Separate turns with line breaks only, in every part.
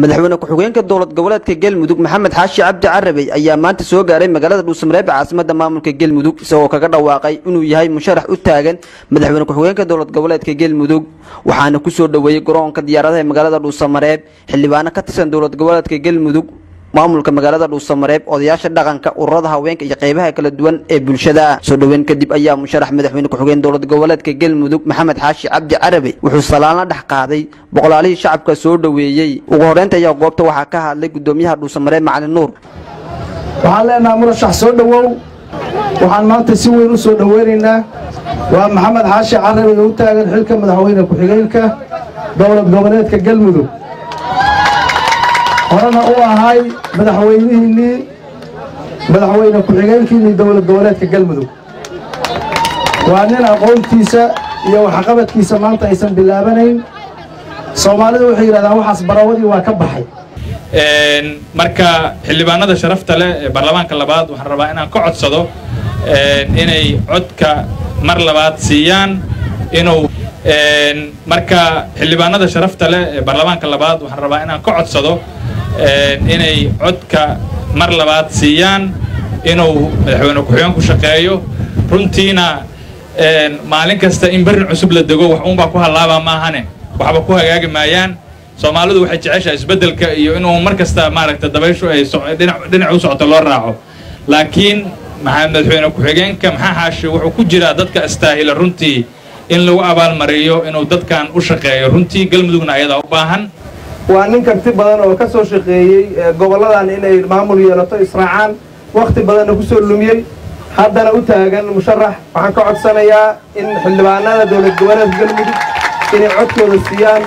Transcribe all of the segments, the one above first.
madaxweyne ku-xigeenka dowlad goboleedka galmudug maxamed xaashi cabdi carabey ayaa maanta soo gaaray magaalada dhuusamareeb caasimada maamulka galmudug isagoo kaga dhawaaqay inuu yahay musharax u taagan madaxweyne ku-xigeenka dowlad goboleedka galmudug waxaana ku soo dhoweeyey garoonka diyaaradaha ee magaalada dhuusamareeb xildhibaano ka tirsan dowlad goboleedka galmudug maamulka magaalada dhuusamareeb odayaasha dhaqanka ururada haweenka iyo qeybaha kala duwan ee bulshada. Soo dhoweyn kadib ayaa musharax madaxweyne ku-xigeen dowlad goboleedka galmudug maxamed xaashi cabdi carabey wuxuu salaanla dhex qaaday boqolaalihii shacabka soo dhoweeyey ugu horreynta ayaa goobta waxaa ka hadlay gudoomiyaha dhuusamareeb macalin nuur.
Waxaan leenaha murashax soo dhowow waxaan maanta si weyn u soo dhoweynaynaa. Waa maxamed xaashi carabey oo u taagan xilka madaxweyne ku-xigeenka dowlad goboleedka galmudug horena u ahay madaxweynihiinnii madaxweyne ku-xigeenkiinnii dowlad goboleedka galmudug. Waa nin aqoontiisa iyo waxqabadkiisa maanta aysan bilaabanayn. Soomaalidu waxay yidhahdaan waxaas barawadii waa ka baxay.
Marka xildhibaanada sharafta leh ee baarlamaanka labaad waxaan rabaa inaan ka codsado inay codka mar labaad siiyaan inuu marka xildhibaanada sharafta leh ee baarlamaanka labaad waxaan rabaa inaan ka codsado inay codka mar labaad siiyaan inuu madaxweyne ku-xigeen ku shaqeeyo. Runtiina maalin kasta in berrin cusub la dego wax uunbaa ku hallaabaa maahane. Waxba ku hagaagi maayaan. Soomaalidu waxay jeceshaha isbeddelka iyo inuu mar kasta maaragta dabayshu ay dhinac u socoto loo raaco. Laakiin maxaa madaxweyne ku-xigeenka maxaa xaashi wuxuu ku jiraa dadka astaahila runtii in lagu abaalmariyo inuu dadkan u shaqeeyo. Runtii galmudugna ayadaa u baahan
waa nin karti badan oo ka soo shaqeeyey gobolladan inay maamul yeelato israacaan wakhti badanna ku soo lumiyey. Haddana u taagan musharax waxaan ka codsanayaa in xildhibaanada dowlad goboleedka galmudug inay codkooda siiyaan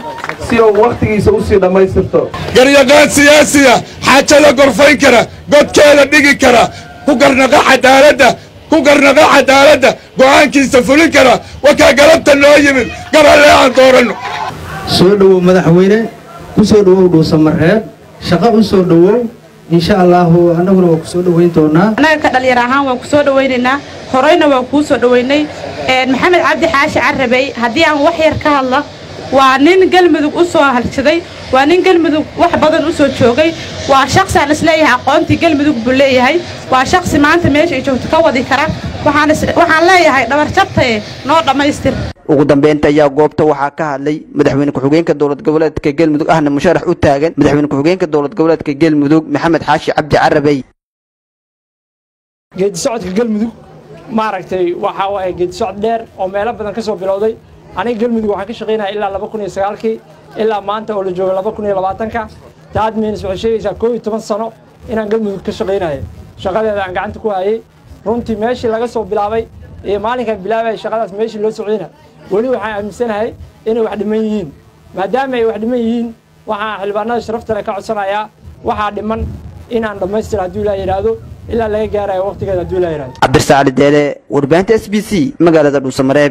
si uu wakhtigiisa u sii dhammaystirto.
Garyaqaan siyaasiya xaajada gorfayn kara godkeeda dhigi kara ku garnaqa cadaaladda ku garnaqa cadaaladda go'aankiisa fulin kara wakaa galabta noo yimid gabalee aan dooranno
soo dhowow madaxweyne ku soo dhowow dhuusamareeb shaqo u soo dhowow insha allaahu annaguna waa ku soo dhoweyn doonaa
annaga ka dhallinyar ahaan waan ku soo dhowaynaynaa horeyna waan kuu soo dhoweynay maxamed cabdi xaashi carabey haddii aan wax yar ka hadla waa nin galmudug u soo waa nin galmudug wax badan u soo joogay waa shaksaan is leeyahay aqoontii galmudug buu leeyahay waa shaksi maanta meesha ay joogto ka wadi kara waxaan leeyahay dhabarjabtae noo dhammaystir
ugu dambeynta ayaa goobta waxaa ka hadlay madaxweyne ku-xigeenka dowlad goboleedka galmudug ahna musharax u taagan madaxweyne ku-xigeenka dowlad goboleedka galmudug maxamed xaashi cabdi carabey
geedi socodka galmudug maaragtay waxaa waaye geedi socod dheer oo meelo badan ka soo bilowday. Aniga galmudug waxaan ka shaqaynaya ilaa laba kun iyo sagaalkii ilaa maanta oo la joogo laba kun iyo labaatanka. Taad miinis waxay sheegaysaa koo iyo toban sano inaan galmudug ka shaqaynayo shaqadeeda aan gacanta ku hayay. Runtii meeshii laga soo bilaabay iyo maalinkaan bilaabaya shaqadaas meeshii loo socdayna weli waxaan aaminsanahay inay wax dhiman yihiin. Maadaama ay wax dhiman yihiin waxaan xildhibaanada sharaftale ka codsanayaa waxaa dhiman inaan dhammaystira hadduu ilaa yidhaahdo ilaa laga gaarayo waqtigeeda hadduu ilaa yidhahdo
cabdirsaali deele warbaahinta s b c magaalada dhuusamareeb